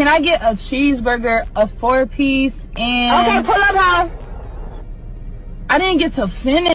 Can I get a cheeseburger, a four piece, and Okay, pull up huh? I didn't get to finish.